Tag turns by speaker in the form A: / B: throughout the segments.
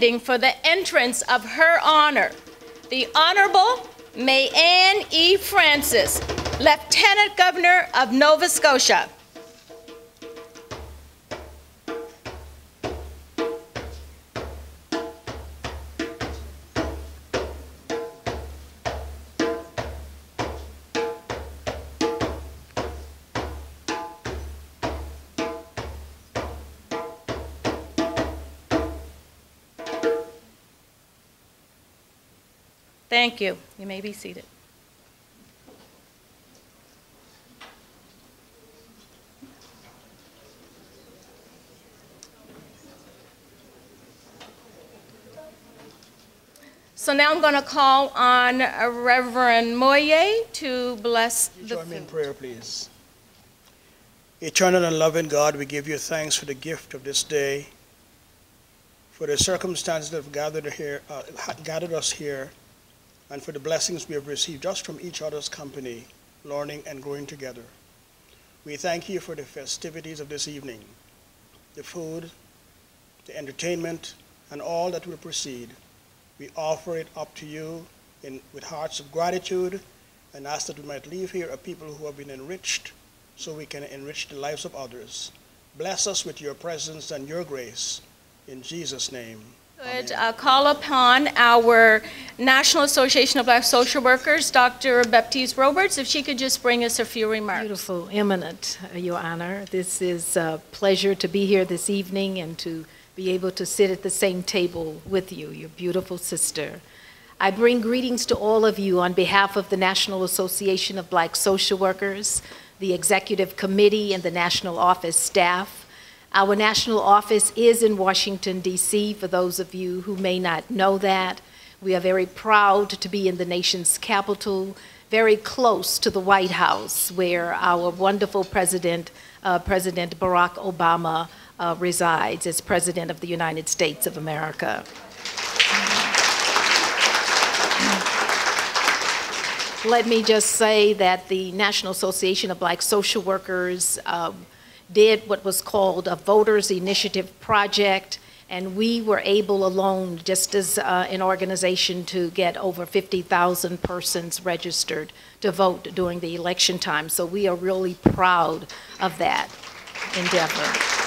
A: standing for the entrance of Her Honor, the Honorable Mayann E. Francis, Lieutenant Governor of Nova Scotia. Thank you. You may be seated. So now I'm going to call on Reverend Moye to bless the
B: Join me in prayer, please. Eternal and loving God, we give you thanks for the gift of this day, for the circumstances that have gathered here, uh, gathered us here, and for the blessings we have received just from each other's company, learning and growing together. We thank you for the festivities of this evening, the food, the entertainment, and all that will proceed. We offer it up to you in, with hearts of gratitude and ask that we might leave here a people who have been enriched so we can enrich the lives of others. Bless us with your presence and your grace. In Jesus' name.
A: Could uh, call upon our National Association of Black Social Workers, Dr. Baptiste Roberts, if she could just bring us a few remarks.
C: Beautiful, eminent, uh, Your Honor. This is a pleasure to be here this evening and to be able to sit at the same table with you, your beautiful sister. I bring greetings to all of you on behalf of the National Association of Black Social Workers, the Executive Committee, and the National Office staff. Our national office is in Washington, D.C., for those of you who may not know that. We are very proud to be in the nation's capital, very close to the White House, where our wonderful president, uh, President Barack Obama, uh, resides as President of the United States of America. Let me just say that the National Association of Black Social Workers um, did what was called a Voters Initiative Project, and we were able alone, just as uh, an organization, to get over 50,000 persons registered to vote during the election time. So we are really proud of that endeavor.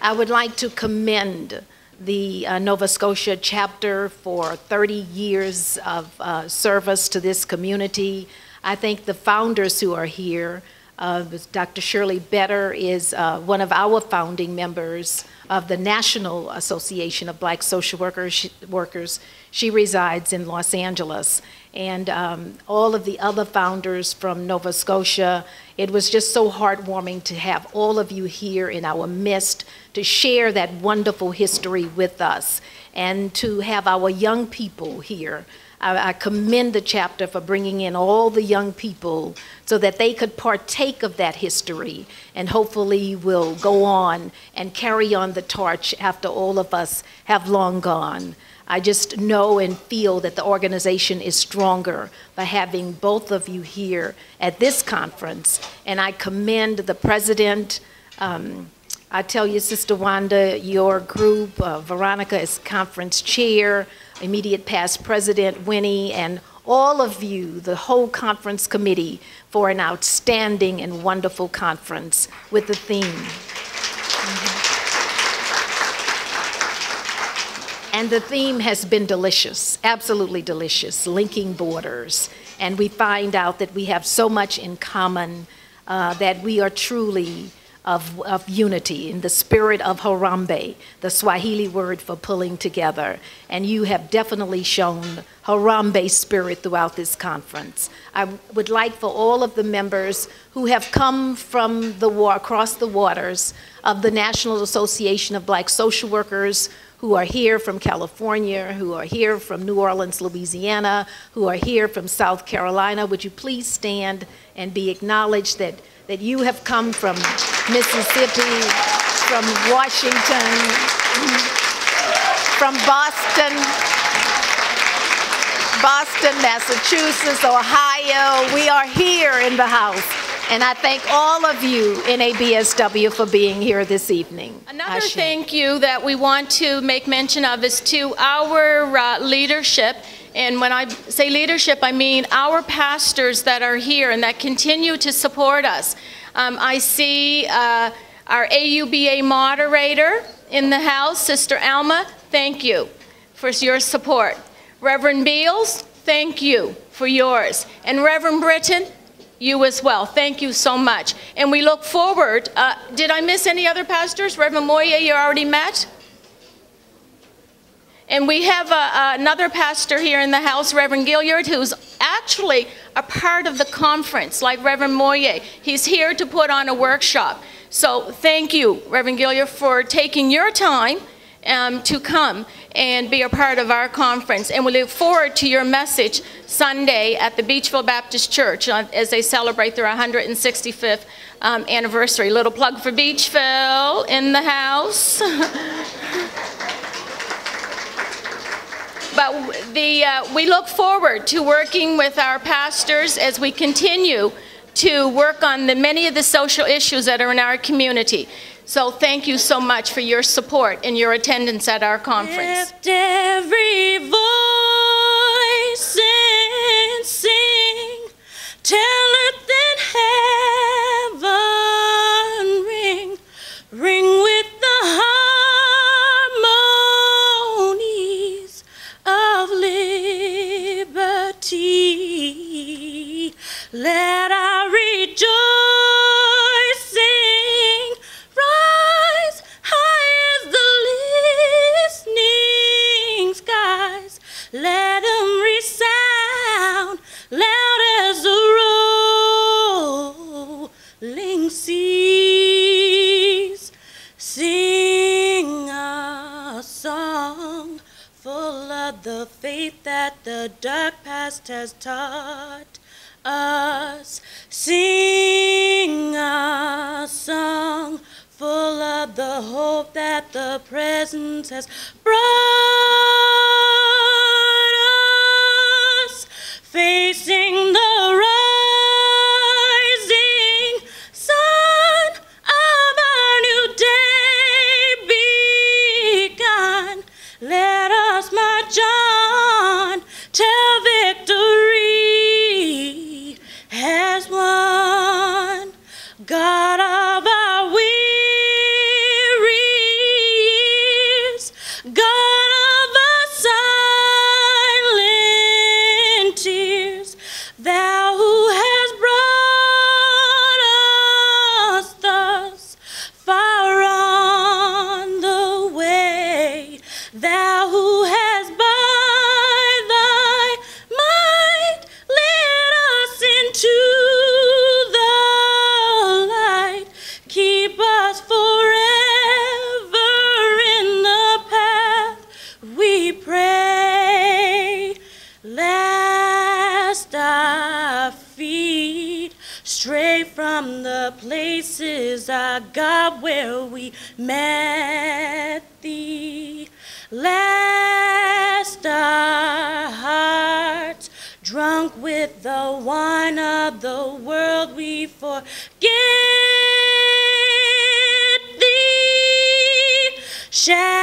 C: I would like to commend the uh, Nova Scotia chapter for 30 years of uh, service to this community. I think the founders who are here, uh, Dr. Shirley Better is uh, one of our founding members of the National Association of Black Social Workers. She, workers. she resides in Los Angeles. And um, all of the other founders from Nova Scotia, it was just so heartwarming to have all of you here in our midst to share that wonderful history with us and to have our young people here. I, I commend the chapter for bringing in all the young people so that they could partake of that history and hopefully will go on and carry on the torch after all of us have long gone. I just know and feel that the organization is stronger by having both of you here at this conference. And I commend the president. Um, I tell you, Sister Wanda, your group, uh, Veronica is conference chair, immediate past president Winnie, and all of you, the whole conference committee, for an outstanding and wonderful conference with the theme. And the theme has been delicious, absolutely delicious, linking borders. And we find out that we have so much in common, uh, that we are truly of, of unity in the spirit of Harambee, the Swahili word for pulling together. And you have definitely shown Harambee spirit throughout this conference. I would like for all of the members who have come from the war, across the waters of the National Association of Black Social Workers, who are here from California, who are here from New Orleans, Louisiana, who are here from South Carolina. Would you please stand and be acknowledged that, that you have come from Mississippi, from Washington, from Boston, Boston, Massachusetts, Ohio. We are here in the house. And I thank all of you in ABSW for being here this evening.
A: Another
C: Ashe.
A: thank you that we want to make mention of is to our uh, leadership. And when I say leadership, I mean our pastors that are here and that continue to support us. Um, I see uh, our AUBA moderator in the house, Sister Alma. Thank you for your support. Reverend Beals, thank you for yours. And Reverend Britton, you as well. Thank you so much. And we look forward. Uh, did I miss any other pastors? Reverend Moya, you already met? And we have uh, another pastor here in the house, Reverend Gilliard, who's actually a part of the conference, like Reverend Moye. He's here to put on a workshop. So thank you, Reverend Gilliard, for taking your time um, to come and be a part of our conference. And we look forward to your message Sunday at the Beechville Baptist Church uh, as they celebrate their 165th um, anniversary. Little plug for Beechville in the house. But the, uh, we look forward to working with our pastors as we continue to work on the many of the social issues that are in our community. So thank you so much for your support and your attendance at our conference.
D: Lift every voice and sing, tell earth and heaven presence with the wine of the world, we forget Thee. Shadow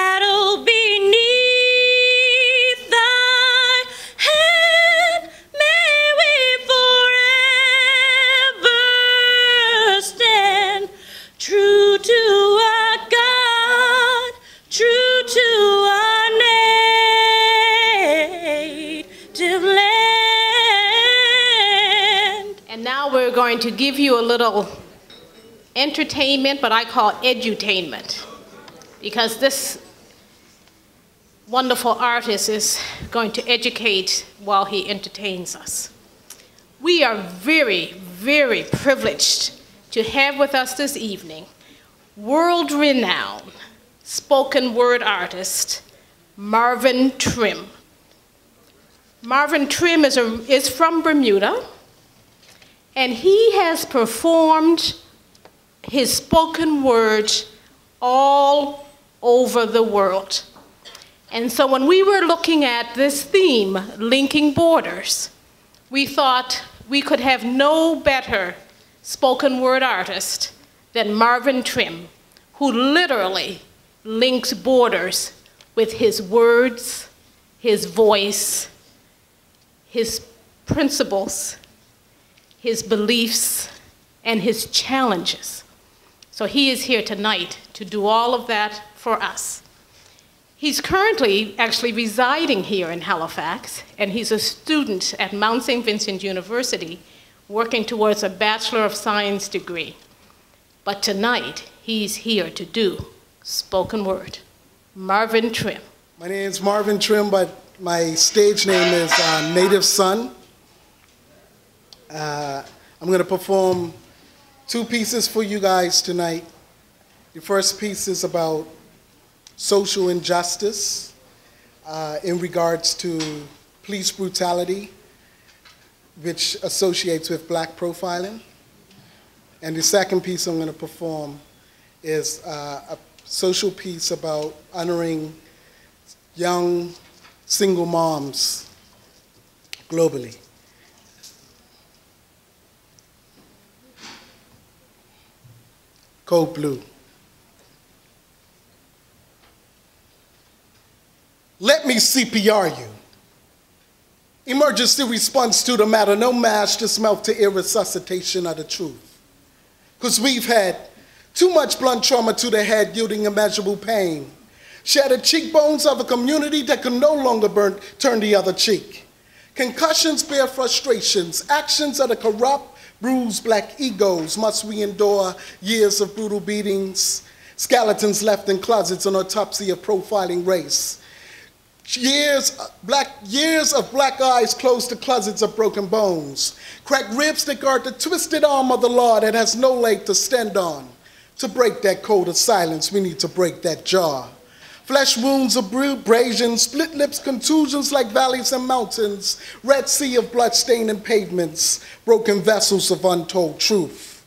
D: to
E: give you a little entertainment, but I call edutainment, because this wonderful artist is going to educate while he entertains us. We are very, very privileged to have with us this evening world-renowned spoken word artist Marvin Trim. Marvin Trim is, a, is from Bermuda, and he has performed his spoken word all over the world. And so when we were looking at this theme, linking borders, we thought we could have no better spoken word artist than Marvin Trim, who literally links borders with his words, his voice, his principles, his beliefs, and his challenges. So he is here tonight to do all of that for us. He's currently actually residing here in Halifax, and he's a student at Mount St. Vincent University working towards a Bachelor of Science degree. But tonight, he's here to do spoken word. Marvin Trim.
F: My name is Marvin Trim, but my stage name is uh, Native Son. Uh, I'm going to perform two pieces for you guys tonight. The first piece is about social injustice uh, in regards to police brutality, which associates with black profiling. And the second piece I'm going to perform is uh, a social piece about honoring young single moms globally. Code Blue. Let me CPR you. Emergency response to the matter, no mash, just mouth to ear resuscitation of the truth. Because we've had too much blunt trauma to the head, yielding immeasurable pain. Shattered cheekbones of a community that can no longer burn, turn the other cheek. Concussions bear frustrations, actions of the corrupt, bruised black egos. Must we endure years of brutal beatings? Skeletons left in closets, an autopsy of profiling race. Years, black, years of black eyes closed to closets of broken bones. Cracked ribs that guard the twisted arm of the law that has no leg to stand on. To break that code of silence, we need to break that jaw. Flesh wounds abrasions, split lips, contusions like valleys and mountains, red sea of blood staining pavements, broken vessels of untold truth.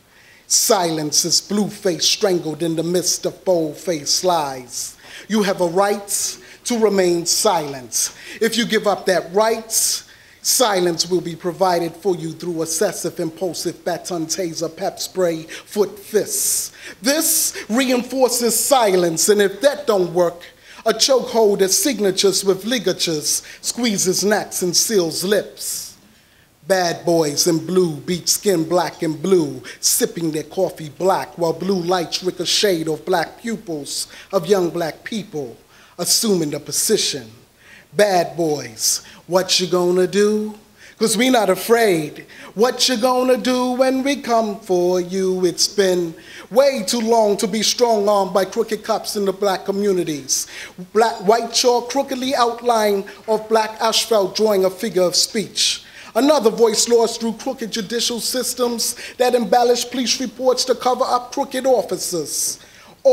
F: Silence is blue face strangled in the midst of bold faced lies. You have a right to remain silent. If you give up that right, silence will be provided for you through excessive, impulsive baton, taser, pep spray, foot fists. This reinforces silence, and if that don't work, a chokehold that signatures with ligatures squeezes necks and seals lips. Bad boys in blue beat skin black and blue, sipping their coffee black while blue lights ricochet off black pupils of young black people assuming the position. Bad boys, what you gonna do? Cause we not afraid. What you gonna do when we come for you? It's been way too long to be strong armed by crooked cops in the black communities. Black white chalk crookedly outline of black asphalt drawing a figure of speech. Another voice lost through crooked judicial systems that embellish police reports to cover up crooked officers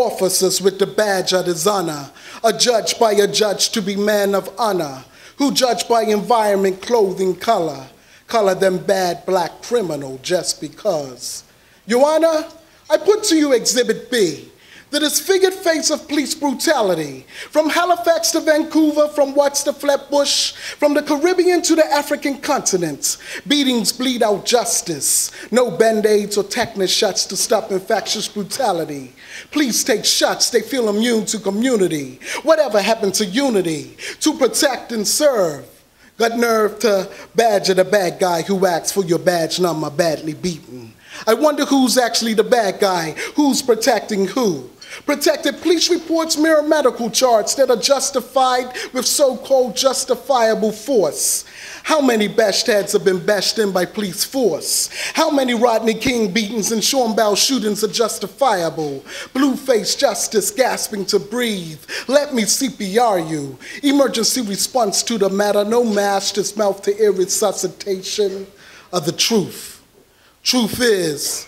F: officers with the badge of dishonor, a judge by a judge to be man of honor, who judge by environment, clothing, color, color them bad black criminal just because. Your Honor, I put to you Exhibit B, the disfigured face of police brutality. From Halifax to Vancouver, from Watts to Flatbush, from the Caribbean to the African continent, beatings bleed out justice. No band aids or tetanus shots to stop infectious brutality. Please take shots, they feel immune to community. Whatever happened to unity, to protect and serve? Got nerve to badger the bad guy who acts for your badge number badly beaten. I wonder who's actually the bad guy, who's protecting who. Protected police reports mirror medical charts that are justified with so called justifiable force. How many bashed heads have been bashed in by police force? How many Rodney King beatings and Sean Bell shootings are justifiable? Blue face justice gasping to breathe. Let me CPR you. Emergency response to the matter, no mask, just mouth to ear resuscitation of the truth. Truth is,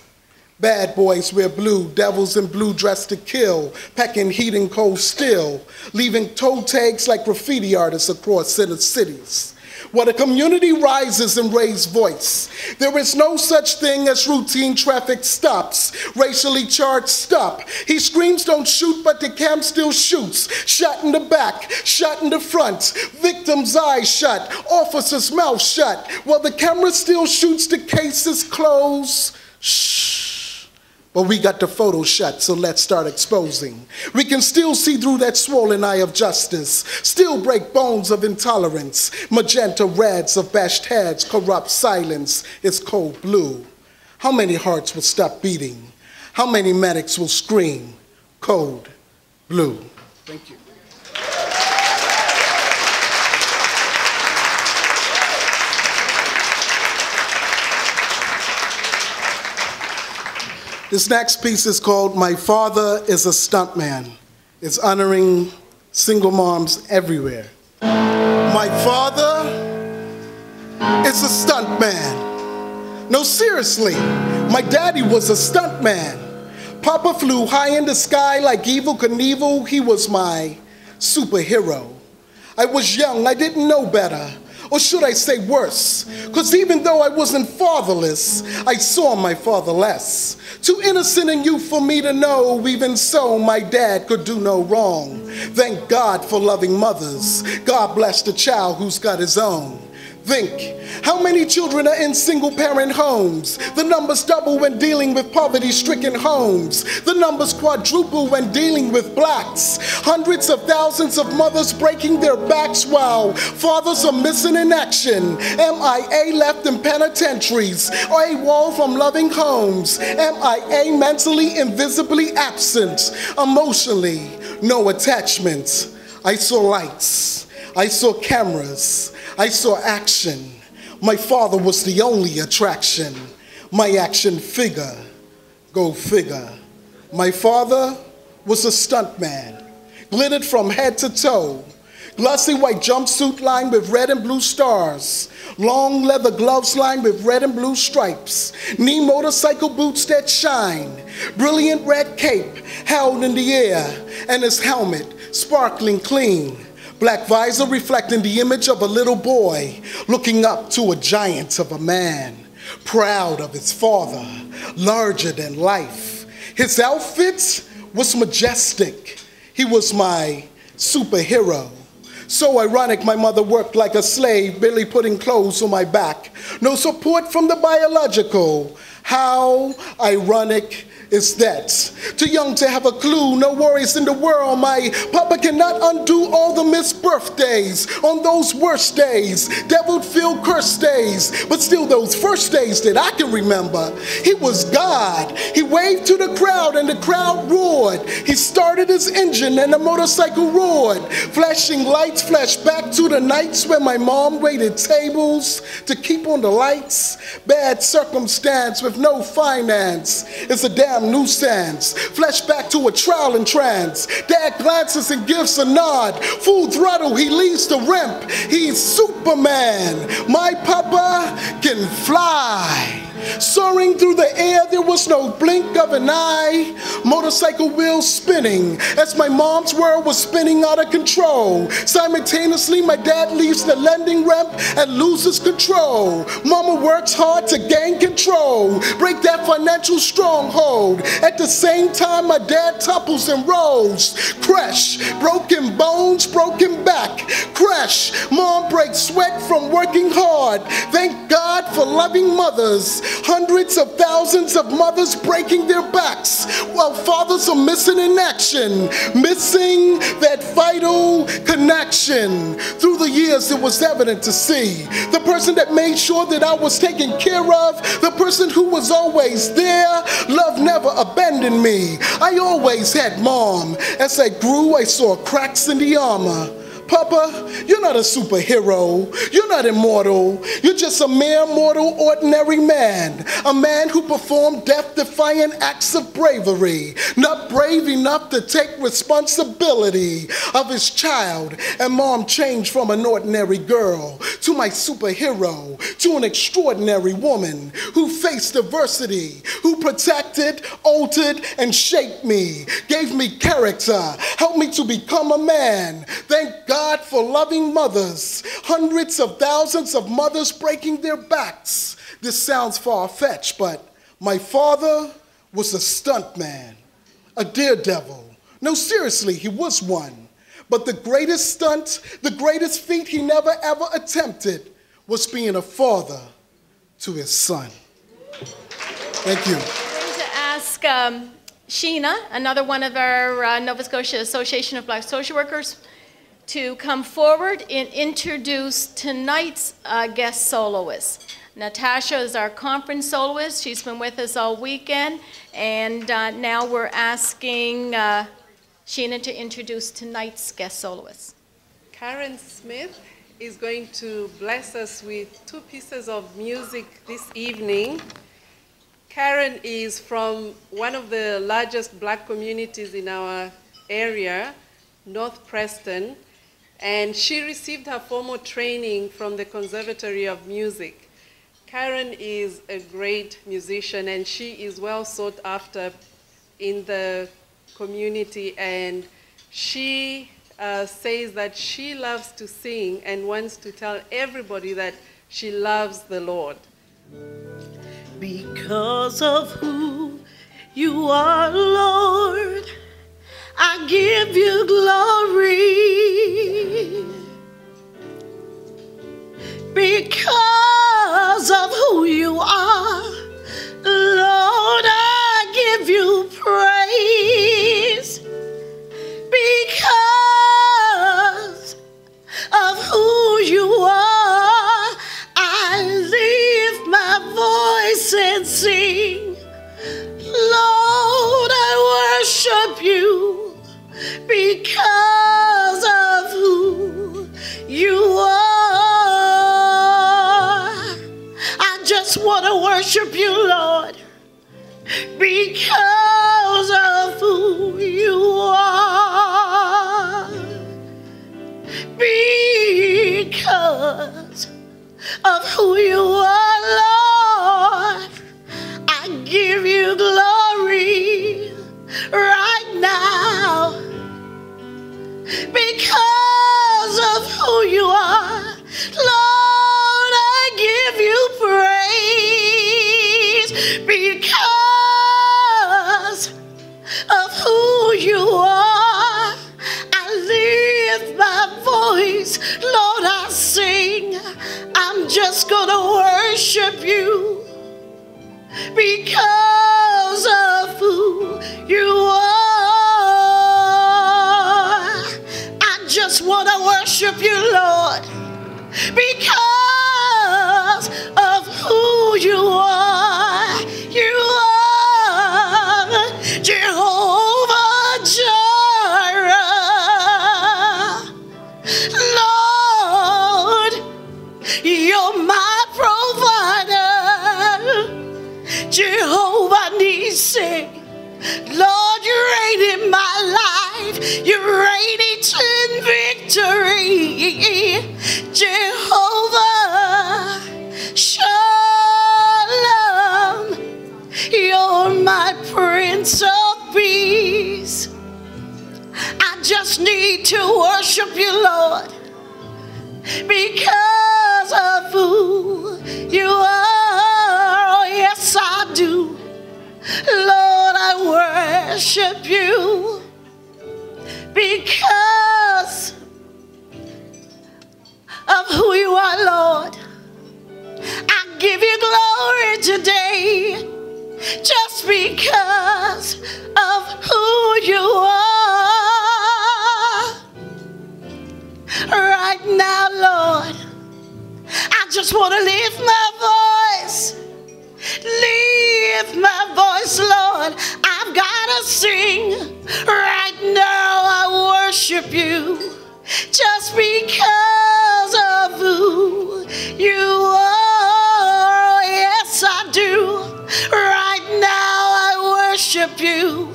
F: Bad boys wear blue, devils in blue dressed to kill, packing heat and cold steel, leaving toe tags like graffiti artists across inner cities. While the community rises and raises voice, there is no such thing as routine traffic stops, racially charged stop. He screams, don't shoot, but the cam still shoots. Shot in the back, shot in the front, victim's eyes shut, officer's mouth shut. While the camera still shoots, the case is closed Shh. But we got the photo shut, so let's start exposing. We can still see through that swollen eye of justice, still break bones of intolerance, magenta reds of bashed heads, corrupt silence is cold blue. How many hearts will stop beating? How many medics will scream, cold blue? Thank you. This next piece is called My Father is a Stuntman. It's honoring single moms everywhere. My father is a stuntman. No, seriously, my daddy was a stuntman. Papa flew high in the sky like Evel Knievel. He was my superhero. I was young, I didn't know better. Or should I say worse? Because even though I wasn't fatherless, I saw my father less. Too innocent and you for me to know, even so, my dad could do no wrong. Thank God for loving mothers. God bless the child who's got his own. Think, how many children are in single parent homes? The numbers double when dealing with poverty stricken homes. The numbers quadruple when dealing with blacks. Hundreds of thousands of mothers breaking their backs while fathers are missing in action. MIA left in penitentiaries, AWOL from loving homes. MIA mentally, invisibly absent, emotionally, no attachment. I saw lights, I saw cameras. I saw action. My father was the only attraction. My action figure. Go figure. My father was a stuntman, glittered from head to toe. Glossy white jumpsuit lined with red and blue stars. Long leather gloves lined with red and blue stripes. Knee motorcycle boots that shine. Brilliant red cape held in the air. And his helmet sparkling clean. Black visor reflecting the image of a little boy looking up to a giant of a man, proud of his father, larger than life. His outfit was majestic. He was my superhero. So ironic, my mother worked like a slave, barely putting clothes on my back. No support from the biological. How ironic is that. Too young to have a clue, no worries in the world. My papa cannot undo all the missed birthdays on those worst days, devil filled cursed days. But still, those first days that I can remember, he was God. He waved to the crowd and the crowd roared. He started his engine and the motorcycle roared. Flashing lights flashed back to the nights when my mom waited tables to keep on the lights. Bad circumstance with no finance. It's a damn damn nuisance. Flashback to a trial and trance. Dad glances and gives a nod. Full throttle, he leaves the ramp. He's Superman. My papa can fly. Soaring through the air, there was no blink of an eye. Motorcycle wheels spinning as my mom's world was spinning out of control. Simultaneously, my dad leaves the landing ramp and loses control. Mama works hard to gain control, break that financial stronghold. At the same time, my dad topples and rolls. Crash, broken bones, broken back. Crash, mom breaks sweat from working hard. Thank God for loving mothers. Hundreds of thousands of mothers breaking their backs while fathers are missing in action, missing that vital connection. Through the years, it was evident to see the person that made sure that I was taken care of, the person who was always there. Love never abandoned me. I always had mom. As I grew, I saw cracks in the armor. Papa, you're not a superhero. You're not immortal. You're just a mere mortal, ordinary man. A man who performed death defying acts of bravery, not brave enough to take responsibility of his child. And mom changed from an ordinary girl to my superhero, to an extraordinary woman who faced adversity, who protected, altered, and shaped me, gave me character, helped me to become a man. Thank God God for loving mothers, hundreds of thousands of mothers breaking their backs. This sounds far fetched, but my father was a stuntman, a daredevil. No, seriously, he was one. But the greatest stunt, the greatest feat he never ever attempted was being a father to his son. Thank you.
A: I'm going to ask um, Sheena, another one of our uh, Nova Scotia Association of Black Social Workers, to come forward and introduce tonight's uh, guest soloist. Natasha is our conference soloist. She's been with us all weekend, and uh, now we're asking uh, Sheena to introduce tonight's guest soloist.
G: Karen Smith is going to bless us with two pieces of music this evening. Karen is from one of the largest black communities in our area, North Preston, and she received her formal training from the Conservatory of Music. Karen is a great musician and she is well sought after in the community and she uh, says that she loves to sing and wants to tell everybody that she loves the Lord.
H: Because of who you are, Lord, I give you glory. Because Prince of Peace. I just need to worship you, Lord, because of who you are. Oh, yes, I do. Lord, I worship you because of who you are, Lord. I give you glory today just because of who you are. Right now, Lord, I just want to lift my voice. Lift my voice, Lord. I've got to sing. Right now, I worship you just because of who you are. Oh, yes, I do. Right worship you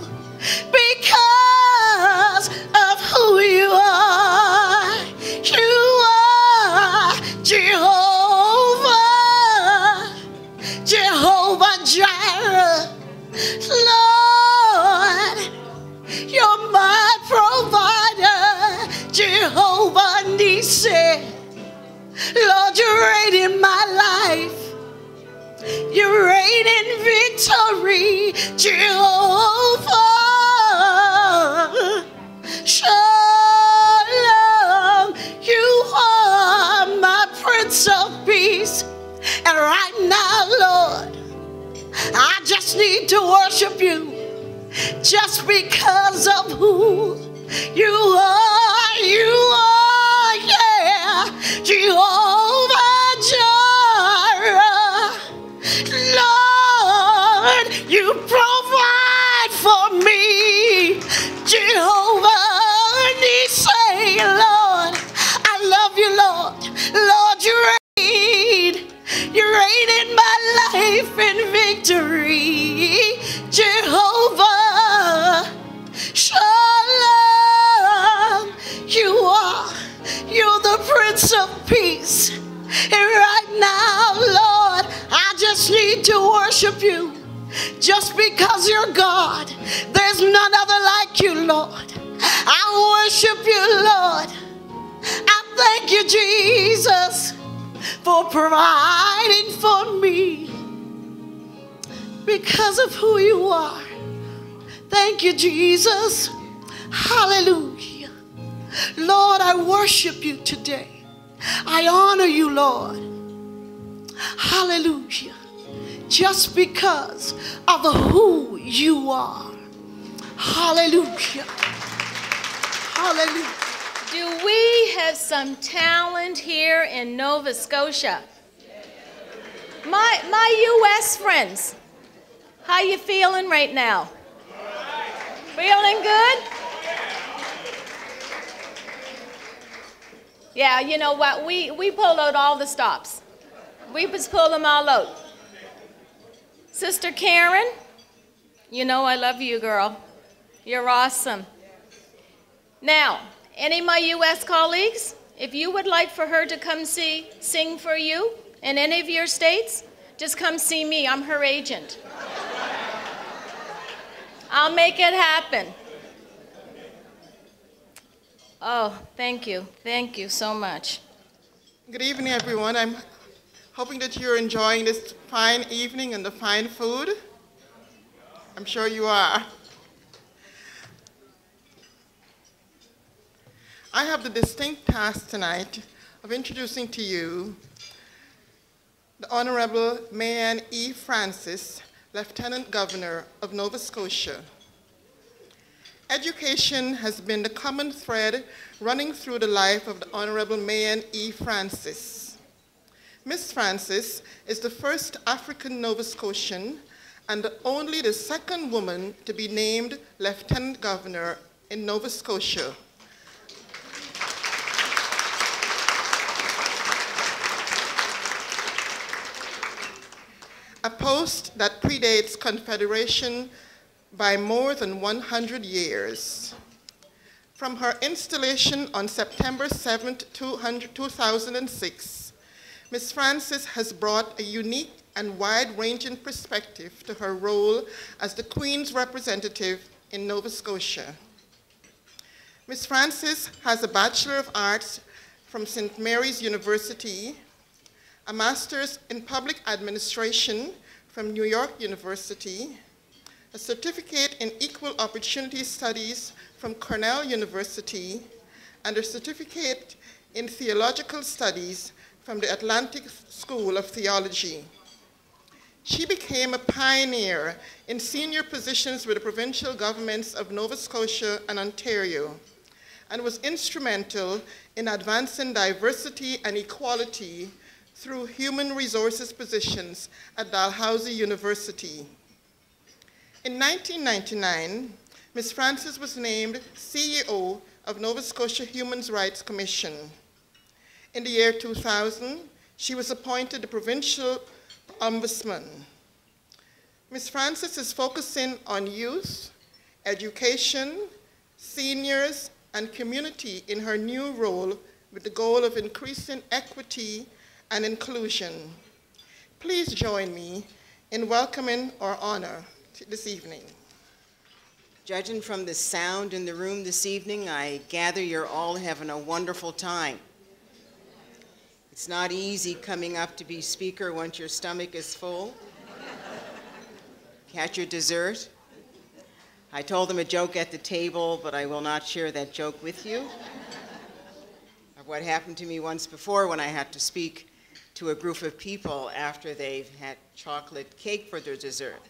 H: because of who you are. You are Jehovah. Jehovah Jireh. Lord, you're my provider. Jehovah Nissi. Lord, you reign in my life. Reign in victory. Jehovah. Shalom. You are my Prince of Peace. And right now, Lord, I just just need to worship you just because of who you are. You are, yeah, Jehovah life in victory, Jehovah. Shalom. You are. You're the Prince of Peace. And right now, Lord, I just need to worship you. Just because you're God, there's none other like you, Lord. I worship you, Lord. I thank you, Jesus, for providing for me because of who you are. Thank you, Jesus. Hallelujah. Lord, I worship you today. I honor you, Lord. Hallelujah. Just because of who you are. Hallelujah. Hallelujah.
A: Do we have some talent here in Nova Scotia? My, my U.S. friends, how you feeling right now? Feeling good? Yeah, you know what? We, we pull out all the stops. We just pull them all out. Sister Karen, you know I love you, girl. You're awesome. Now, any of my U.S. colleagues, if you would like for her to come see, sing for you in any of your states, just come see me. I'm her agent. I'll make it happen. Oh, thank you. Thank you so much.
I: Good evening, everyone. I'm hoping that you're enjoying this fine evening and the fine food. I'm sure you are. I have the distinct task tonight of introducing to you the Honorable Mayann E. Francis, Lieutenant Governor of Nova Scotia. Education has been the common thread running through the life of the Honorable Mayann E. Francis. Miss Francis is the first African Nova Scotian and only the second woman to be named Lieutenant Governor in Nova Scotia. A post that predates Confederation by more than 100 years. From her installation on September 7, 2006, Ms. Francis has brought a unique and wide-ranging perspective to her role as the Queen's representative in Nova Scotia. Ms. Francis has a Bachelor of Arts from St. Mary's University, a Master's in Public Administration from New York University, a certificate in Equal Opportunity Studies from Cornell University, and a certificate in Theological Studies from the Atlantic School of Theology. She became a pioneer in senior positions with the provincial governments of Nova Scotia and Ontario, and was instrumental in advancing diversity and equality through human resources positions at Dalhousie University. In 1999, Ms. Francis was named CEO of Nova Scotia Human Rights Commission. In the year 2000, she was appointed the provincial ombudsman. Ms. Francis is focusing on youth, education, seniors, and community in her new role with the goal of increasing equity and inclusion. Please join me in welcoming our honor this evening.
J: Judging from the sound in the room this evening, I gather you're all having a wonderful time. It's not easy coming up to be speaker once your stomach is full. Catch your dessert. I told them a joke at the table, but I will not share that joke with you. Of what happened to me once before when I had to speak to a group of people after they've had chocolate cake for their dessert.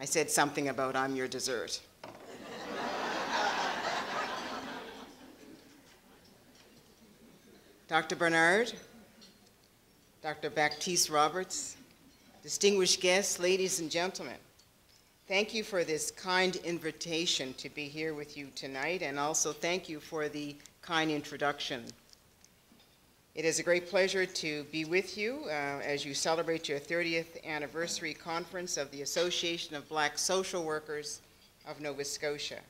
J: I said something about I'm your dessert. Dr. Bernard, Dr. Baptiste Roberts, distinguished guests, ladies and gentlemen, thank you for this kind invitation to be here with you tonight, and also thank you for the kind introduction. It is a great pleasure to be with you uh, as you celebrate your 30th anniversary conference of the Association of Black Social Workers of Nova Scotia.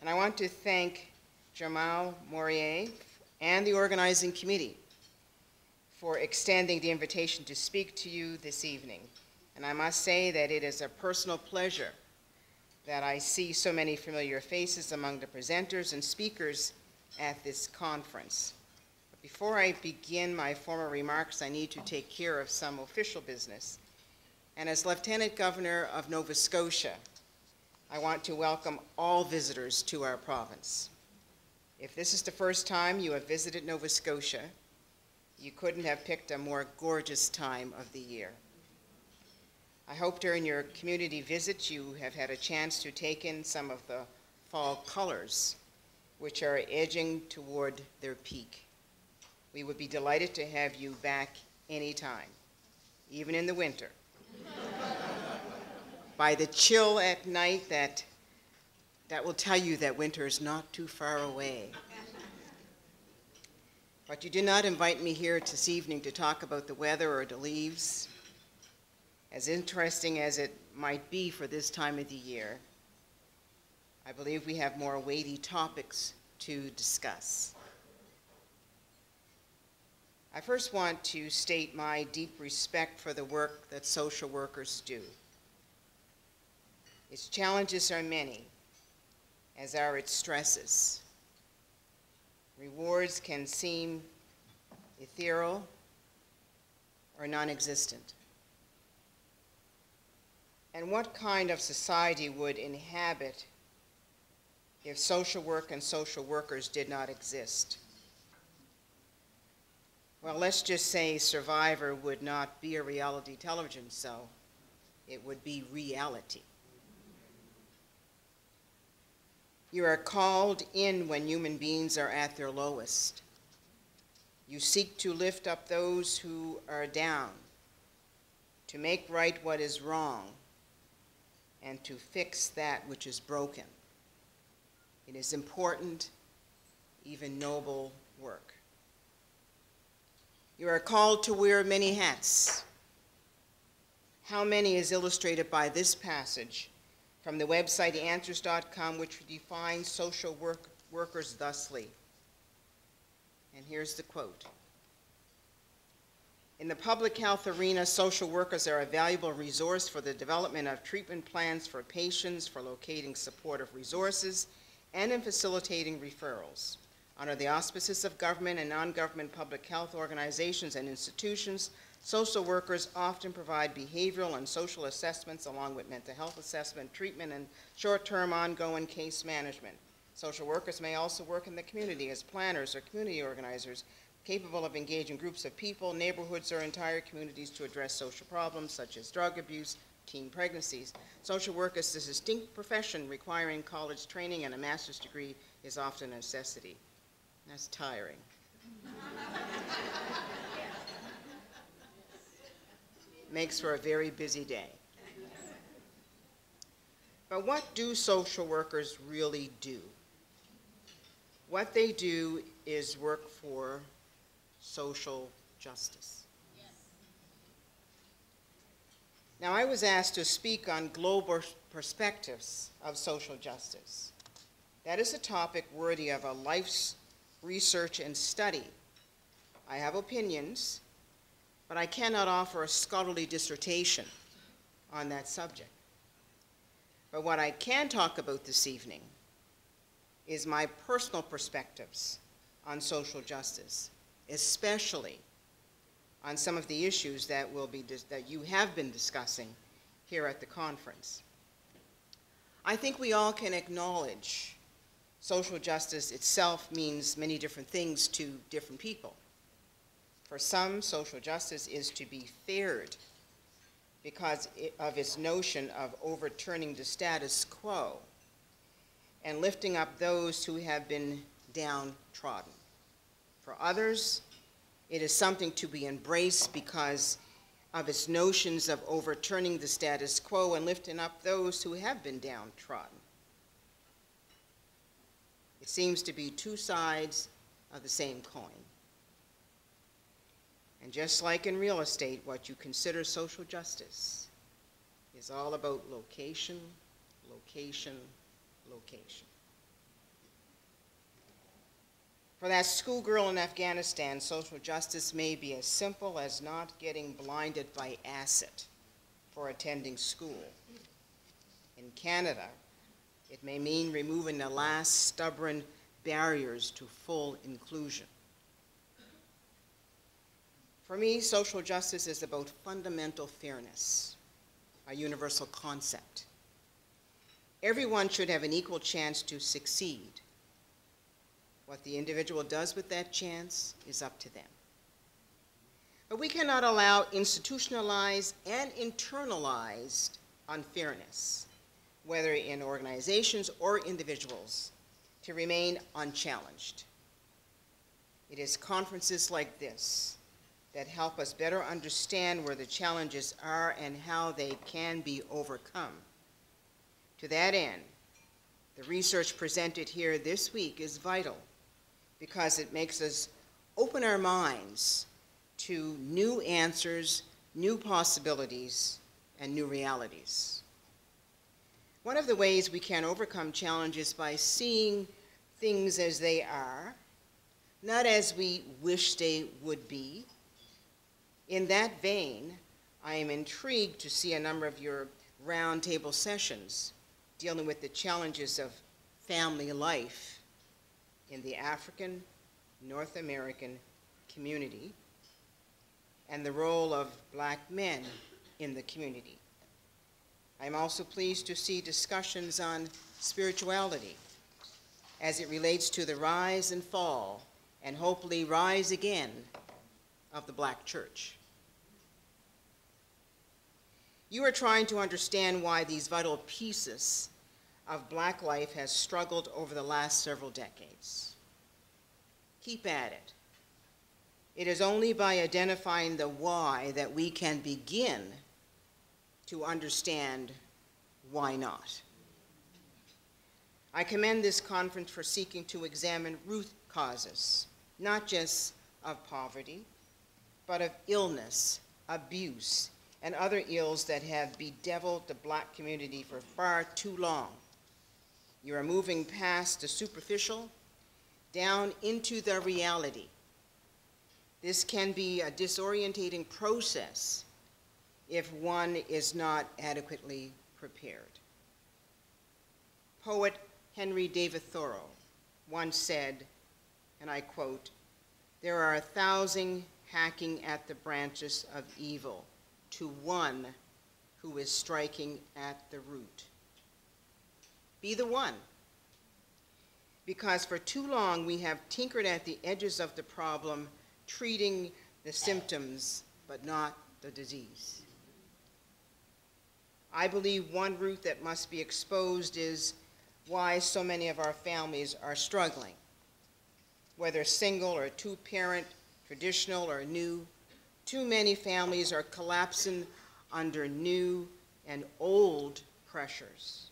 J: And I want to thank Jamal Morier and the organizing committee for extending the invitation to speak to you this evening. And I must say that it is a personal pleasure that I see so many familiar faces among the presenters and speakers at this conference. Before I begin my formal remarks, I need to take care of some official business. And as Lieutenant Governor of Nova Scotia, I want to welcome all visitors to our province. If this is the first time you have visited Nova Scotia, you couldn't have picked a more gorgeous time of the year. I hope during your community visit you have had a chance to take in some of the fall colors, which are edging toward their peak. We would be delighted to have you back anytime, even in the winter. By the chill at night that that will tell you that winter is not too far away. But you did not invite me here this evening to talk about the weather or the leaves. As interesting as it might be for this time of the year, I believe we have more weighty topics to discuss. I first want to state my deep respect for the work that social workers do. Its challenges are many, as are its stresses. Rewards can seem ethereal or non existent. And what kind of society would inhabit if social work and social workers did not exist? Well, let's just say Survivor would not be a reality television show, it would be reality. You are called in when human beings are at their lowest. You seek to lift up those who are down, to make right what is wrong, and to fix that which is broken. It is important, even noble work. You are called to wear many hats. How many is illustrated by this passage from the website answers.com, which defines social work, workers thusly. And here's the quote. In the public health arena, social workers are a valuable resource for the development of treatment plans for patients, for locating supportive resources, and in facilitating referrals. Under the auspices of government and non-government public health organizations and institutions, Social workers often provide behavioral and social assessments along with mental health assessment, treatment, and short-term ongoing case management. Social workers may also work in the community as planners or community organizers capable of engaging groups of people, neighborhoods, or entire communities to address social problems such as drug abuse, teen pregnancies. Social work is a distinct profession requiring college training and a master's degree is often a necessity. That's tiring. makes for a very busy day. But what do social workers really do? What they do is work for social justice. Now, I was asked to speak on global perspectives of social justice. That is a topic worthy of a life's research and study. I have opinions, but I cannot offer a scholarly dissertation on that subject. But what I can talk about this evening is my personal perspectives on social justice, especially on some of the issues that, will be that you have been discussing here at the conference. I think we all can acknowledge social justice itself means many different things to different people. For some, social justice is to be feared because of its notion of overturning the status quo and lifting up those who have been downtrodden. For others, it is something to be embraced because of its notions of overturning the status quo and lifting up those who have been downtrodden. Seems to be two sides of the same coin. And just like in real estate, what you consider social justice is all about location, location, location. For that schoolgirl in Afghanistan, social justice may be as simple as not getting blinded by acid for attending school. In Canada, it may mean removing the last stubborn barriers to full inclusion. For me, social justice is about fundamental fairness, a universal concept. Everyone should have an equal chance to succeed. What the individual does with that chance is up to them. But we cannot allow institutionalized and internalized unfairness, whether in organizations or individuals, to remain unchallenged. It is conferences like this that help us better understand where the challenges are and how they can be overcome. To that end, the research presented here this week is vital because it makes us open our minds to new answers, new possibilities, and new realities. One of the ways we can overcome challenges by seeing things as they are, not as we wish they would be, in that vein, I am intrigued to see a number of your roundtable sessions dealing with the challenges of family life in the African, North American community and the role of black men in the community. I'm also pleased to see discussions on spirituality as it relates to the rise and fall and hopefully rise again of the black church. You are trying to understand why these vital pieces of black life has struggled over the last several decades. Keep at it. It is only by identifying the why that we can begin to understand why not. I commend this conference for seeking to examine root causes, not just of poverty, but of illness, abuse, and other ills that have bedeviled the black community for far too long. You are moving past the superficial down into the reality. This can be a disorientating process if one is not adequately prepared. Poet Henry David Thoreau once said, and I quote, there are a thousand hacking at the branches of evil to one who is striking at the root. Be the one. Because for too long we have tinkered at the edges of the problem, treating the symptoms but not the disease. I believe one root that must be exposed is why so many of our families are struggling, whether single or two parent, traditional or new. Too many families are collapsing under new and old pressures.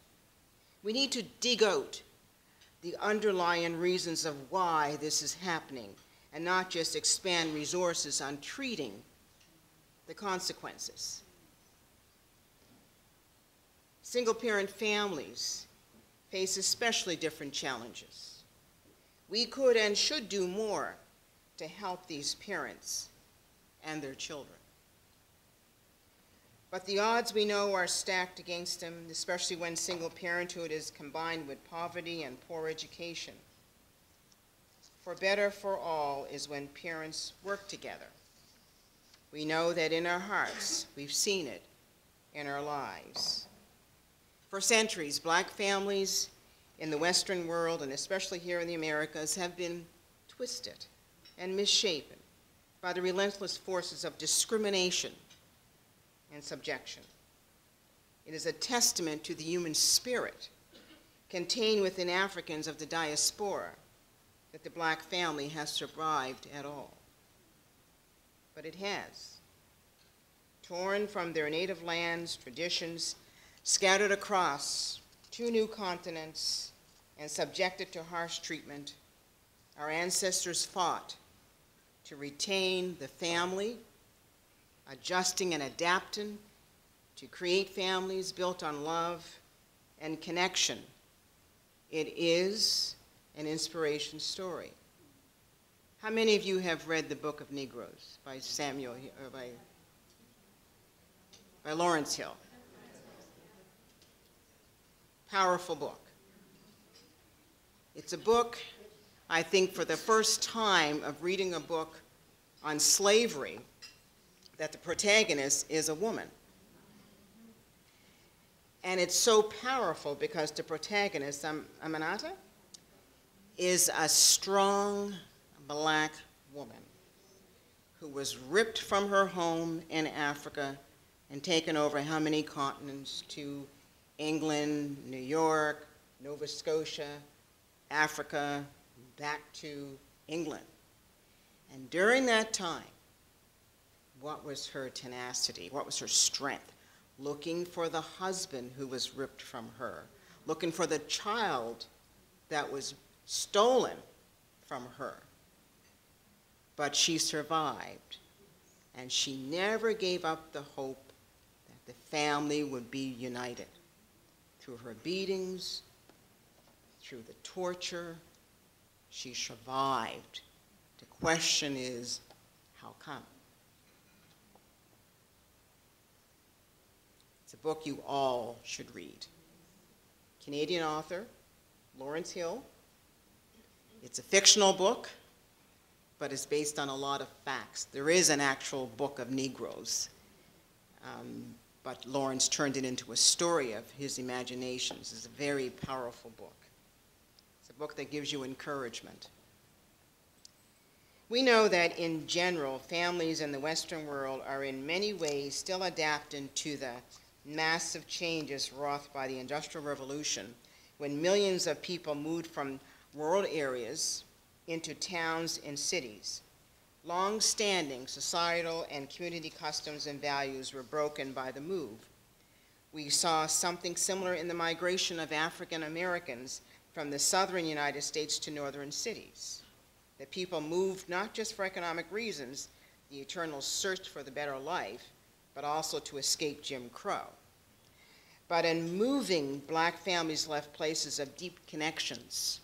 J: We need to dig out the underlying reasons of why this is happening and not just expand resources on treating the consequences. Single parent families face especially different challenges. We could and should do more to help these parents and their children. But the odds we know are stacked against them, especially when single parenthood is combined with poverty and poor education. For better for all is when parents work together. We know that in our hearts, we've seen it in our lives. For centuries, black families in the Western world, and especially here in the Americas, have been twisted and misshapen by the relentless forces of discrimination and subjection. It is a testament to the human spirit contained within Africans of the diaspora that the black family has survived at all. But it has. Torn from their native lands, traditions, scattered across two new continents, and subjected to harsh treatment, our ancestors fought to retain the family, adjusting and adapting to create families built on love and connection. It is an inspiration story. How many of you have read the Book of Negroes by Samuel, or by, by Lawrence Hill? Powerful book. It's a book, I think, for the first time of reading a book on slavery, that the protagonist is a woman. And it's so powerful because the protagonist, Am- Aminata, is a strong black woman who was ripped from her home in Africa and taken over how many continents to England, New York, Nova Scotia, Africa, back to England. And during that time, what was her tenacity? What was her strength? Looking for the husband who was ripped from her, looking for the child that was stolen from her. But she survived, and she never gave up the hope that the family would be united. Through her beatings, through the torture, she survived. The question is, how come? It's a book you all should read. Canadian author, Lawrence Hill. It's a fictional book, but it's based on a lot of facts. There is an actual book of Negroes, um, but Lawrence turned it into a story of his imaginations. It's a very powerful book. It's a book that gives you encouragement. We know that in general, families in the Western world are in many ways still adapting to the massive changes wrought by the Industrial Revolution when millions of people moved from rural areas into towns and cities. Long-standing societal and community customs and values were broken by the move. We saw something similar in the migration of African Americans from the southern United States to northern cities. The people moved not just for economic reasons, the eternal search for the better life, but also to escape Jim Crow. But in moving, black families left places of deep connections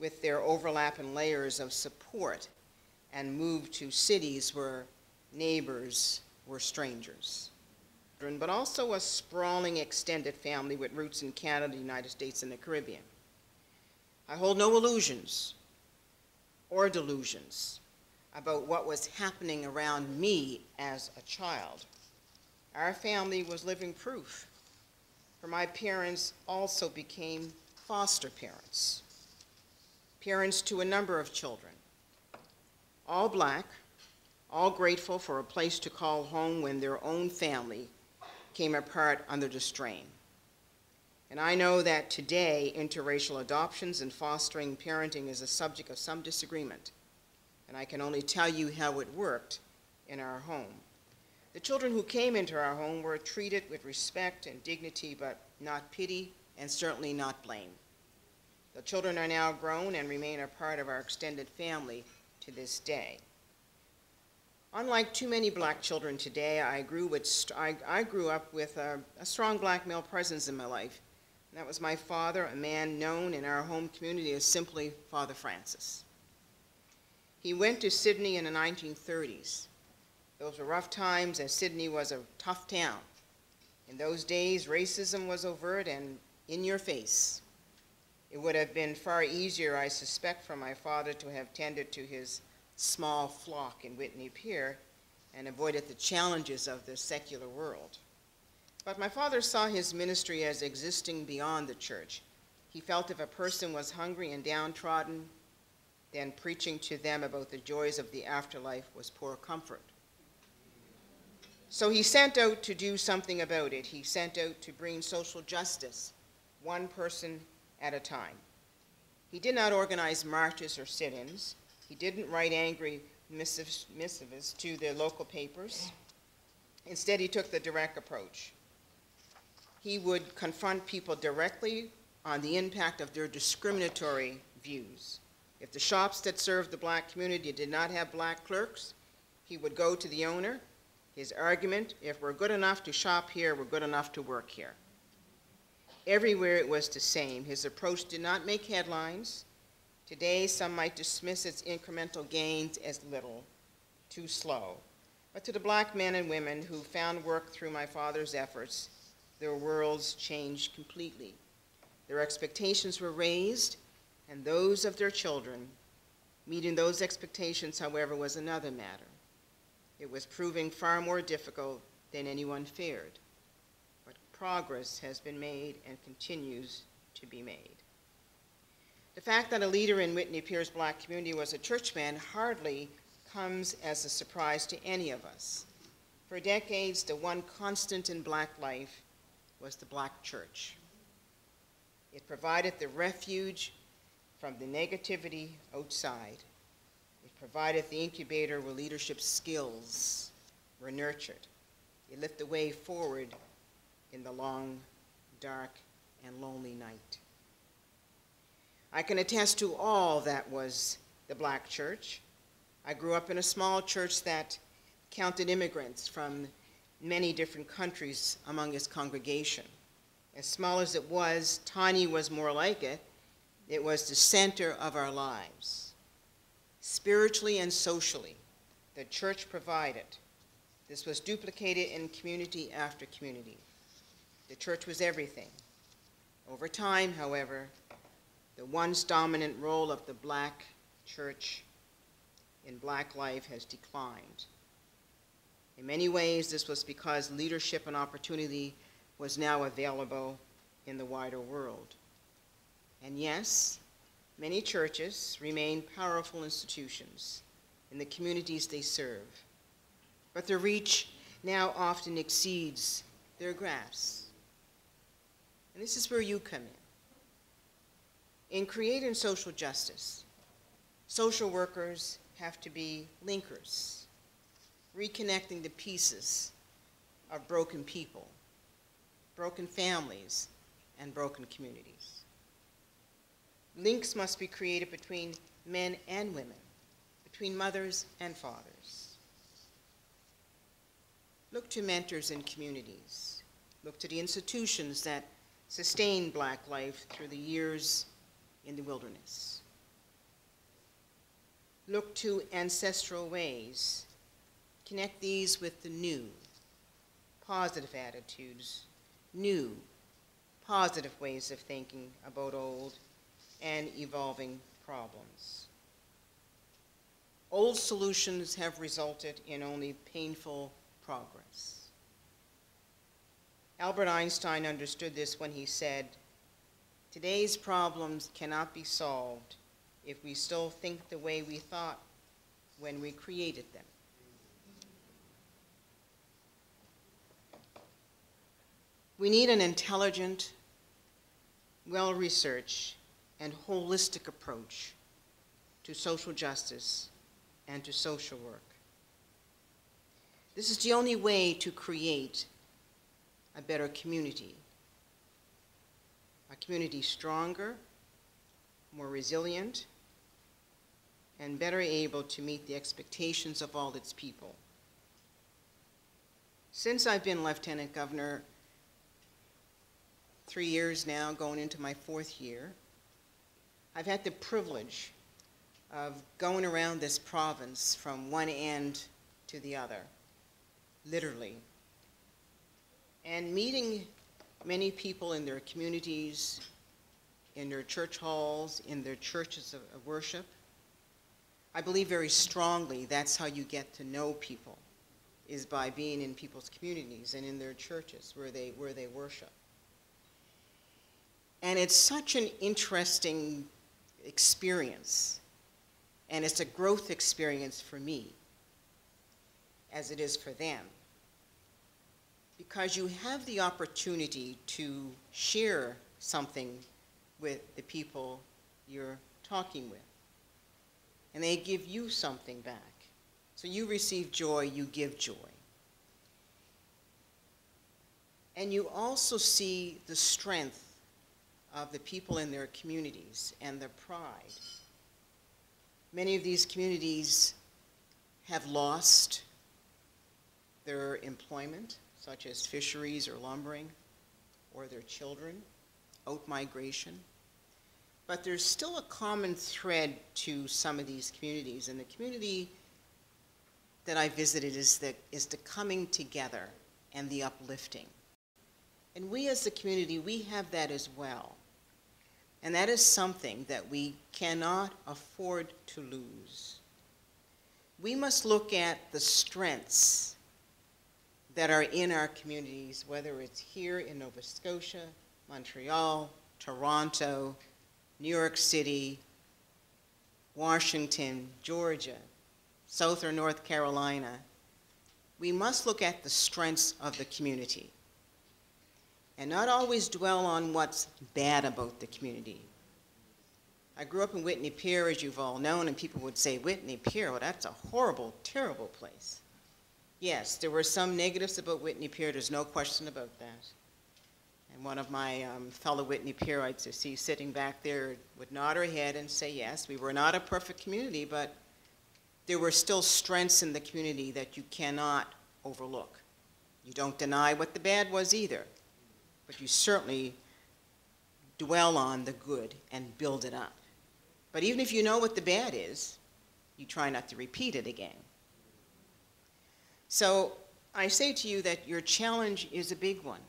J: with their overlap and layers of support and moved to cities where neighbors were strangers. But also a sprawling extended family with roots in Canada, the United States, and the Caribbean. I hold no illusions or delusions about what was happening around me as a child. Our family was living proof, for my parents also became foster parents, parents to a number of children, all black, all grateful for a place to call home when their own family came apart under the strain. And I know that today, interracial adoptions and fostering parenting is a subject of some disagreement. And I can only tell you how it worked in our home. The children who came into our home were treated with respect and dignity, but not pity and certainly not blame. The children are now grown and remain a part of our extended family to this day. Unlike too many black children today, I grew, with, I, I grew up with a, a strong black male presence in my life. And that was my father, a man known in our home community as simply Father Francis. He went to Sydney in the 1930s. Those were rough times, as Sydney was a tough town. In those days, racism was overt and in your face. It would have been far easier, I suspect, for my father to have tended to his small flock in Whitney Pier and avoided the challenges of the secular world. But my father saw his ministry as existing beyond the church. He felt if a person was hungry and downtrodden, then preaching to them about the joys of the afterlife was poor comfort. So he sent out to do something about it. He sent out to bring social justice, one person at a time. He did not organize marches or sit ins. He didn't write angry missives to the local papers. Instead, he took the direct approach. He would confront people directly on the impact of their discriminatory views. If the shops that served the black community did not have black clerks, he would go to the owner his argument, if we're good enough to shop here, we're good enough to work here. Everywhere it was the same. His approach did not make headlines. Today, some might dismiss its incremental gains as little, too slow. But to the black men and women who found work through my father's efforts, their worlds changed completely. Their expectations were raised, and those of their children. Meeting those expectations, however, was another matter. It was proving far more difficult than anyone feared. Progress has been made and continues to be made. The fact that a leader in Whitney Pier's black community was a churchman hardly comes as a surprise to any of us. For decades, the one constant in black life was the black church. It provided the refuge from the negativity outside It provided the incubator where leadership skills were nurtured. It lit the way forward in the long, dark, and lonely night. I can attest to all that was the black church. I grew up in a small church that counted immigrants from many different countries among its congregation. As small as it was, tiny was more like it. It was the center of our lives spiritually and socially, the church provided. This was duplicated in community after community. The church was everything. Over time, however, the once dominant role of the black church in black life has declined. In many ways, this was because leadership and opportunity was now available in the wider world. And yes, Many churches remain powerful institutions in the communities they serve, but their reach now often exceeds their grasp. And this is where you come in. In creating social justice, social workers have to be linkers, reconnecting the pieces of broken people, broken families, and broken communities. Links must be created between men and women, between mothers and fathers. Look to mentors and communities. Look to the institutions that sustain black life through the years in the wilderness. Look to ancestral ways. Connect these with the new, positive attitudes, new, positive ways of thinking about old and evolving problems. Old solutions have resulted in only painful progress. Albert Einstein understood this when he said, Today's problems cannot be solved if we still think the way we thought when we created them. We need an intelligent, well-researched, and holistic approach to social justice and to social work. This is the only way to create a better community, a community stronger, more resilient, and better able to meet the expectations of all its people. Since I've been Lieutenant Governor, three years now, going into my fourth year, I've had the privilege of going around this province from one end to the other, literally, and meeting many people in their communities, in their church halls, in their churches of, worship. I believe very strongly that's how you get to know people, is by being in people's communities and in their churches where they, where they worship. And it's such an interesting experience. And it's a growth experience for me, as it is for them. Because you have the opportunity to share something with the people you're talking with. And they give you something back. So you receive joy, you give joy. And you also see the strength of the people in their communities and their pride. Many of these communities have lost their employment, such as fisheries or lumbering, or their children, out migration. But there's still a common thread to some of these communities, and the community that I visited is the, is the coming together and the uplifting. And we as a community, we have that as well. And that is something that we cannot afford to lose. We must look at the strengths that are in our communities, whether it's here in Nova Scotia, Montreal, Toronto, New York City, Washington, Georgia, South or North Carolina. We must look at the strengths of the community and not always dwell on what's bad about the community. I grew up in Whitney Pier, as you've all known, and people would say, Whitney Pier, well, that's a horrible, terrible place. Yes, there were some negatives about Whitney Pier, there's no question about that. And one of my um, fellow Whitney Pierites I see sitting back there would nod her head and say, yes, we were not a perfect community, but there were still strengths in the community that you cannot overlook. You don't deny what the bad was either but you certainly dwell on the good and build it up. But even if you know what the bad is, you try not to repeat it again. So I say to you that your challenge is a big one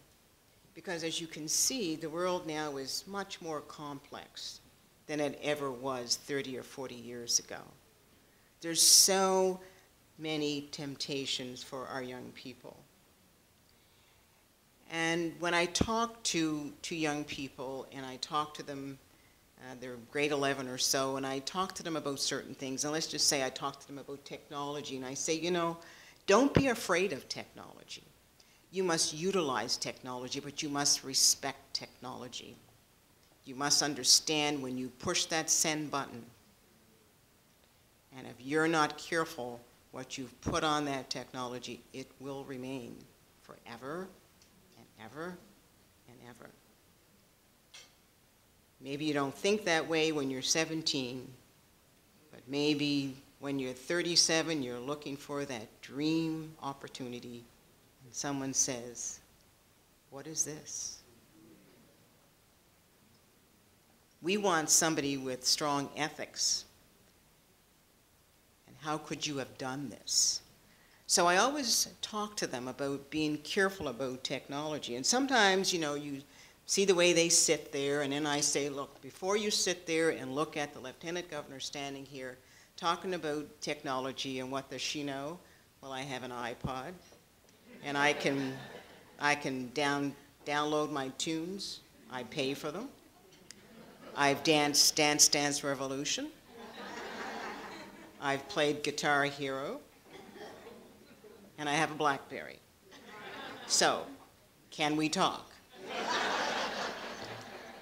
J: because as you can see, the world now is much more complex than it ever was 30 or 40 years ago. There's so many temptations for our young people. And when I talk to, to young people and I talk to them, uh, they're grade 11 or so, and I talk to them about certain things, and let's just say I talk to them about technology, and I say, you know, don't be afraid of technology. You must utilize technology, but you must respect technology. You must understand when you push that send button, and if you're not careful, what you've put on that technology, it will remain forever and ever and ever. Maybe you don't think that way when you're 17, but maybe when you're 37, you're looking for that dream opportunity, and someone says, What is this? We want somebody with strong ethics. And how could you have done this? So I always talk to them about being careful about technology. And sometimes, you know, you see the way they sit there, and then I say, look, before you sit there and look at the lieutenant governor standing here talking about technology and what does she know? Well, I have an iPod, and I can, I can down, download my tunes. I pay for them. I've danced Dance Dance Revolution. I've played Guitar Hero and I have a Blackberry. So, can we talk?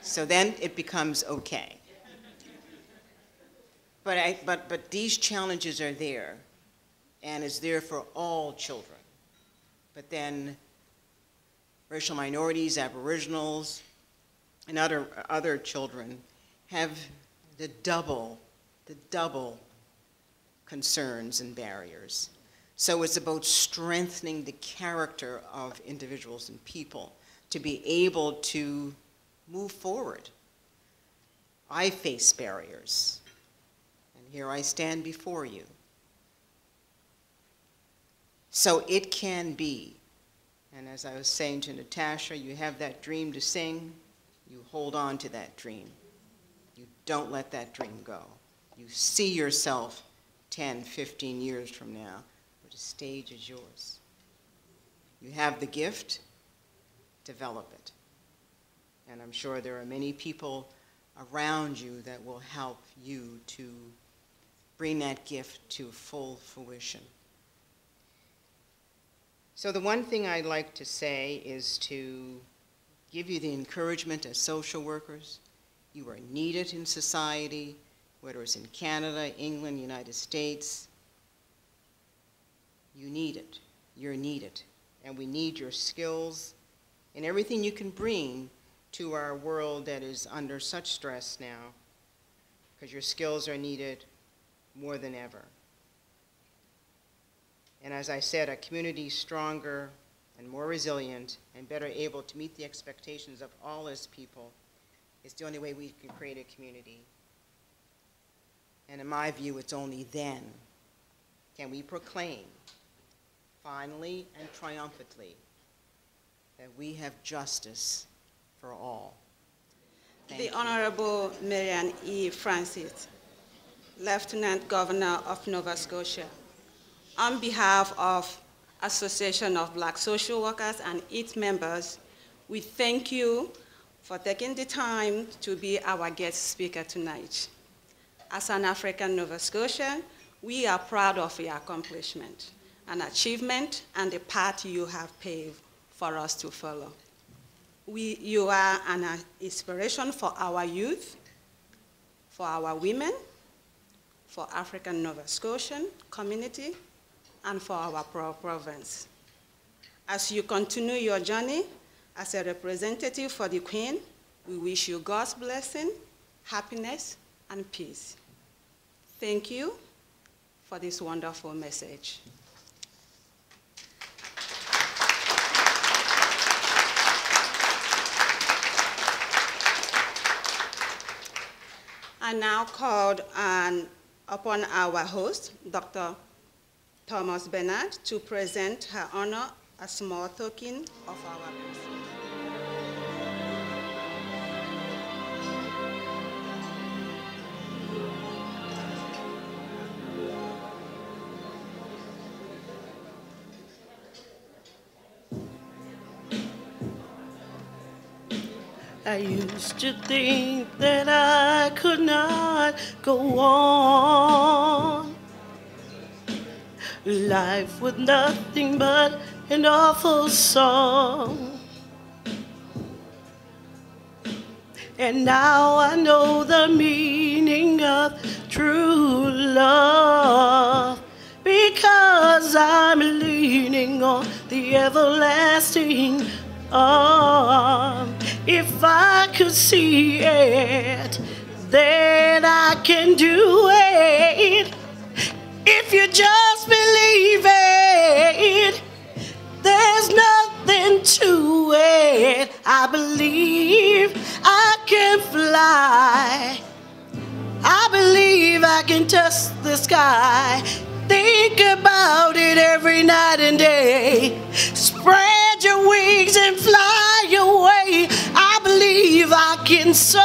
J: so then it becomes okay. But, I, but, but these challenges are there, and it's there for all children. But then racial minorities, aboriginals, and other, other children have the double, the double concerns and barriers. So it's about strengthening the character of individuals and people to be able to move forward. I face barriers, here I stand before you. So it can be. And as I was saying to Natasha, you have that dream to sing, you hold on to that dream. You don't let that dream go. You see yourself 10, 15 years from now but the stage is yours. You have the gift, develop it. And I'm sure there are many people around you that will help you to bring that gift to full fruition. So, the one thing I'd like to say is to give you the encouragement as social workers. You are needed in society, whether it's in Canada, England, United States. You need it. You're needed. And we need your skills and everything you can bring to our world that is under such stress now, because your skills are needed more than ever. And as I said, a community stronger and more resilient and better able to meet the expectations of all its people is the only way we can create a community. And in my view, it's only then can we proclaim, finally and triumphantly, that we have justice for all. Thank
K: the
J: you.
K: Honorable Mayann E. Francis, Lieutenant Governor of Nova Scotia. On behalf of Association of Black Social Workers and its members, we thank you for taking the time to be our guest speaker tonight. As an African Nova Scotian, we are proud of your accomplishment, an achievement, and the path you have paved for us to follow. We, you are an inspiration for our youth, for our women, for African Nova Scotian community, and for our pro province. As you continue your journey as a representative for the Queen, we wish you God's blessing, happiness, and peace. Thank you for this wonderful message. I now called on, upon our host, Dr. Thomas Bernard, to present her honor a small token of our appreciation.
H: I used to think that I could not go on. Life with nothing but an awful song. And now I know the meaning of true love because I'm leaning on the everlasting arm. If I could see it, then I can do it. If you just believe it, there's nothing to it. I believe I can fly. I believe I can touch the sky. Think about it every night and day. Spread your wings and fly away. I believe I can soar.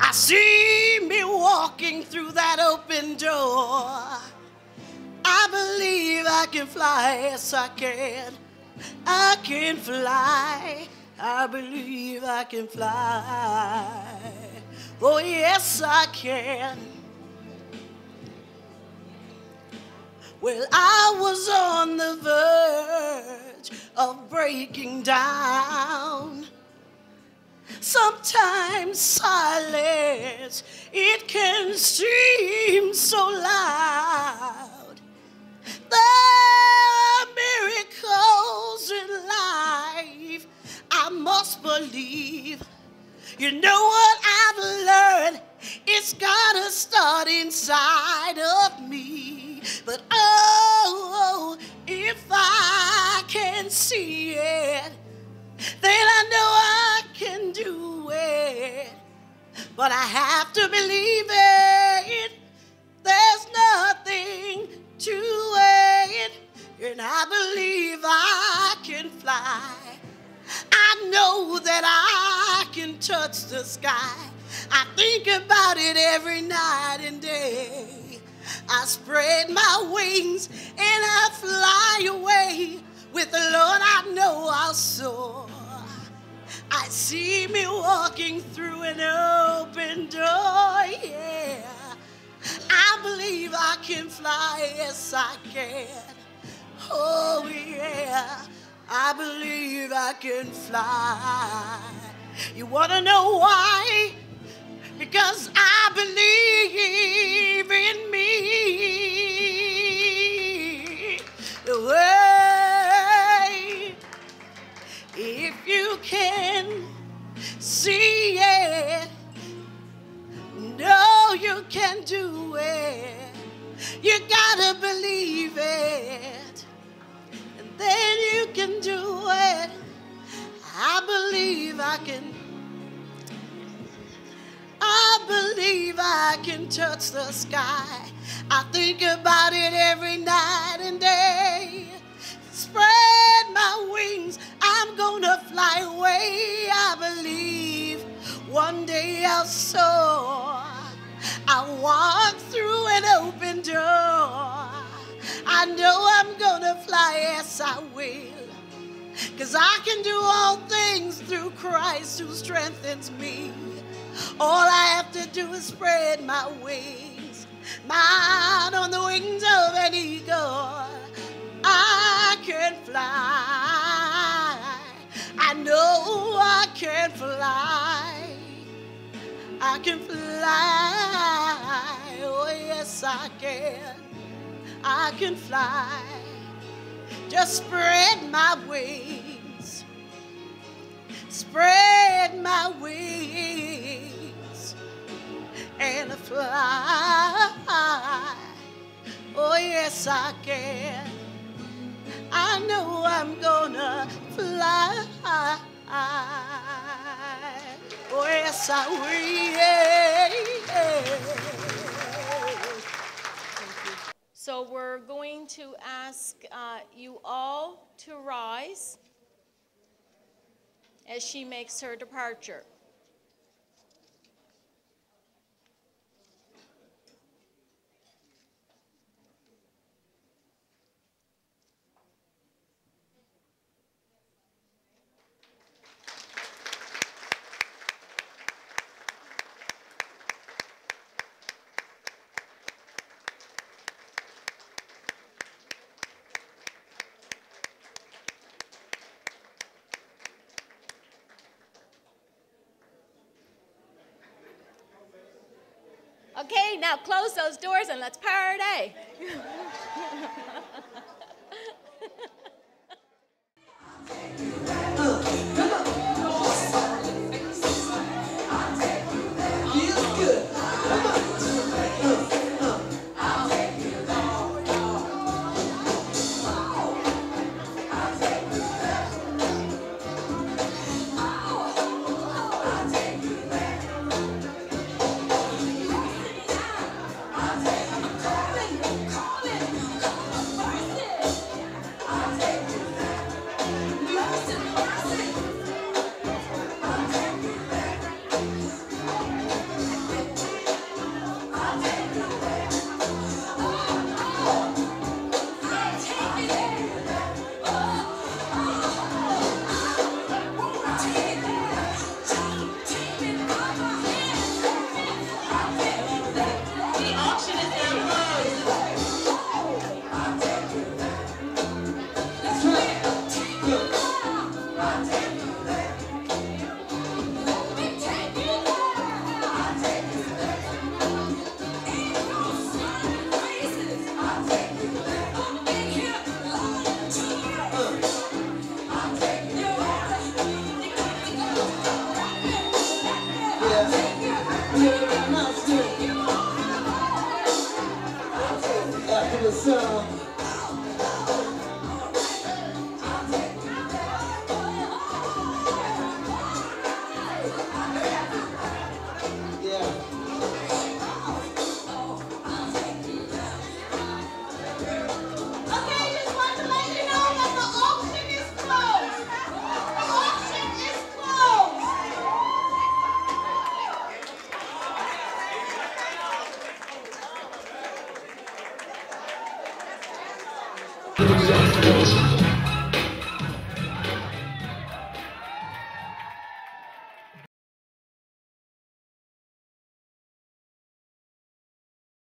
H: I see me walking through that open door. I believe I can fly, yes, I can. I can fly. I believe I can fly. Oh, yes, I can. Well, I was on the verge of breaking down. Sometimes silence, it can seem so loud. There are miracles in life, I must believe. You know what I've learned? It's gotta start inside of me. But oh, oh, if I can see it, then I know I can do it. But I have to believe it. There's nothing to it. And I believe I can fly. I know that I can touch the sky. I think about it every night and day. I spread my wings and I fly away. With the Lord, I know I'll soar. I see me walking through an open door, yeah. I believe I can fly, yes, I can. Oh, yeah. I believe I can fly. You want to know why? Because I believe in me. The way, you can see it, know you can do it. You gotta believe it, and then you can do it. I believe I can. I believe I can touch the sky. I think about it every night and day. Spread gonna fly away. I believe one day I'll soar. I'll walk through an open door. I know I'm gonna fly, yes, I will. Cause I can do all things through Christ who strengthens me. All I have to do is spread my wings, mine on the wings of an eagle. I can fly. Can fly. I can fly. Oh, yes, I can. I can fly. Just spread my wings. Spread my wings and fly. Oh, yes, I can. I know I'm gonna fly.
A: So we're going to ask uh, you all to rise as she makes her departure. close those doors and let's party.